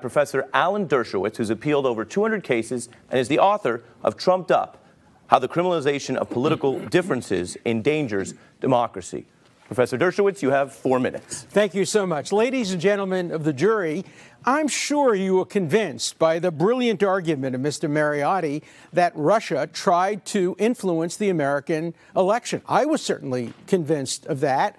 Professor Alan Dershowitz, who's appealed over 200 cases and is the author of Trumped Up How the Criminalization of Political Differences Endangers Democracy. Professor Dershowitz, you have four minutes. Thank you so much. Ladies and gentlemen of the jury, I'm sure you were convinced by the brilliant argument of Mr. Mariotti that Russia tried to influence the American election. I was certainly convinced of that.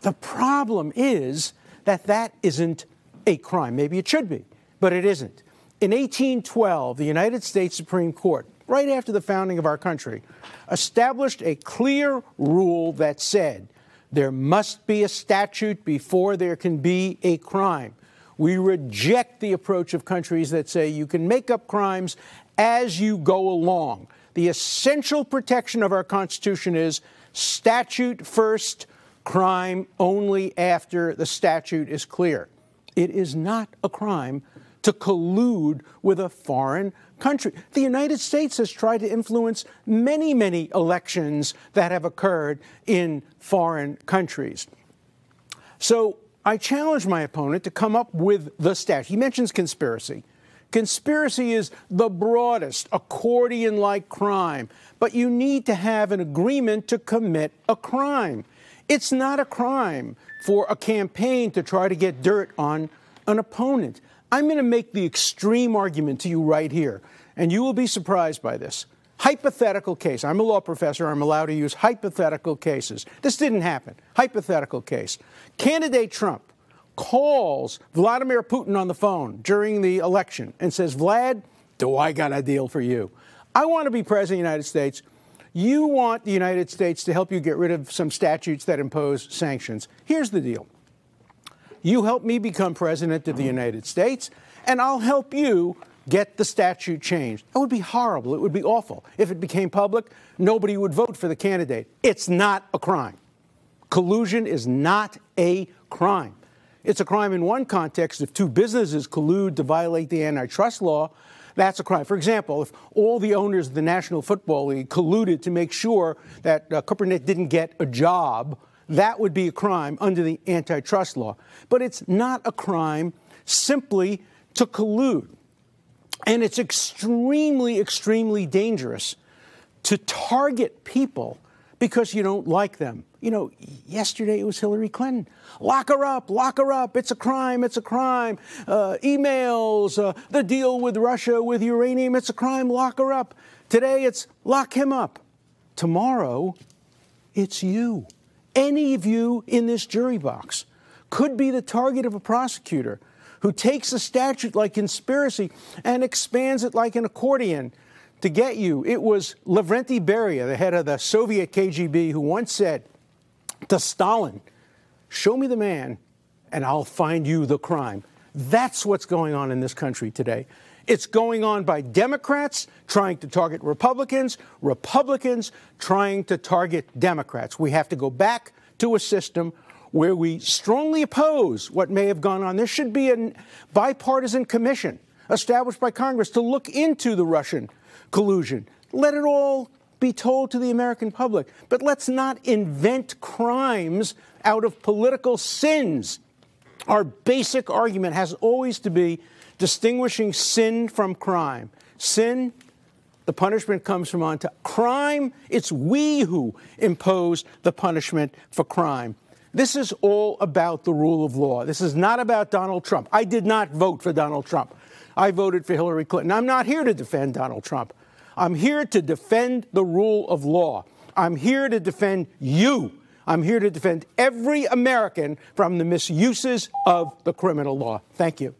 The problem is that that isn't a crime. Maybe it should be, but it isn't. In 1812, the United States Supreme Court, right after the founding of our country, established a clear rule that said there must be a statute before there can be a crime. We reject the approach of countries that say you can make up crimes as you go along. The essential protection of our Constitution is statute first, crime only after the statute is clear. It is not a crime to collude with a foreign country. The United States has tried to influence many, many elections that have occurred in foreign countries. So I challenge my opponent to come up with the statute. He mentions conspiracy. Conspiracy is the broadest accordion like crime, but you need to have an agreement to commit a crime. It's not a crime for a campaign to try to get dirt on an opponent. I'm going to make the extreme argument to you right here, and you will be surprised by this. Hypothetical case. I'm a law professor. I'm allowed to use hypothetical cases. This didn't happen. Hypothetical case. Candidate Trump calls Vladimir Putin on the phone during the election and says, Vlad, do I got a deal for you? I want to be president of the United States. You want the United States to help you get rid of some statutes that impose sanctions. Here's the deal you help me become president of the United States, and I'll help you get the statute changed. That would be horrible. It would be awful. If it became public, nobody would vote for the candidate. It's not a crime. Collusion is not a crime. It's a crime in one context if two businesses collude to violate the antitrust law. That's a crime. For example, if all the owners of the National Football League colluded to make sure that uh, Kaepernick didn't get a job, that would be a crime under the antitrust law. But it's not a crime simply to collude. And it's extremely, extremely dangerous to target people because you don't like them. You know, yesterday it was Hillary Clinton. Lock her up, lock her up. It's a crime, it's a crime. Uh, emails, uh, the deal with Russia with uranium, it's a crime, lock her up. Today it's lock him up. Tomorrow, it's you. Any of you in this jury box could be the target of a prosecutor who takes a statute like conspiracy and expands it like an accordion to get you. It was Lavrenti Beria, the head of the Soviet KGB, who once said to Stalin, Show me the man, and I'll find you the crime. That's what's going on in this country today. It's going on by Democrats trying to target Republicans, Republicans trying to target Democrats. We have to go back to a system where we strongly oppose what may have gone on. There should be a bipartisan commission established by Congress to look into the Russian collusion. Let it all be told to the American public. But let's not invent crimes out of political sins. Our basic argument has always to be distinguishing sin from crime. Sin, the punishment comes from on top. Crime, it's we who impose the punishment for crime. This is all about the rule of law. This is not about Donald Trump. I did not vote for Donald Trump. I voted for Hillary Clinton. I'm not here to defend Donald Trump. I'm here to defend the rule of law. I'm here to defend you. I'm here to defend every American from the misuses of the criminal law. Thank you.